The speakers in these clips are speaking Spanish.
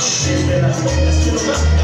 She's been a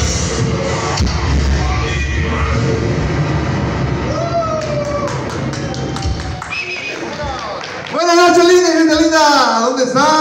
pesar.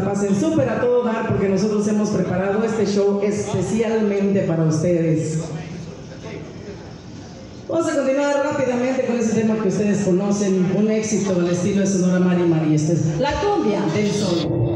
pasen súper a todo dar porque nosotros hemos preparado este show especialmente para ustedes. Vamos a continuar rápidamente con ese tema que ustedes conocen, un éxito al estilo de Sonora Mari Mari. Esta es la cumbia del sol.